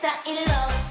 stuck in love.